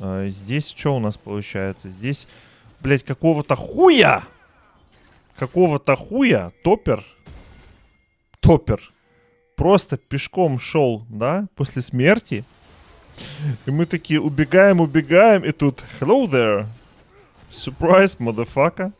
А, здесь что у нас получается? Здесь, блядь, какого-то хуя! Какого-то хуя топер. Топер. Просто пешком шел, да, после смерти. И мы такие убегаем, убегаем, и тут Hello there. Surprise, motherfucker.